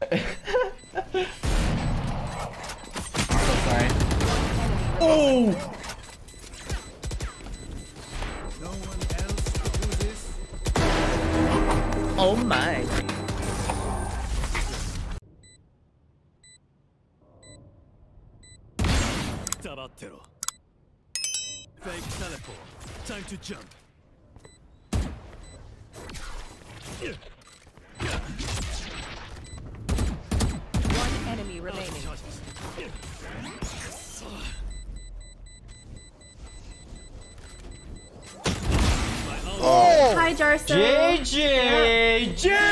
Oh, sorry. Oh! No one else do this. Oh my. Fake teleport. Time to jump. One enemy remaining. Hi, Jarso. JJ! JJ!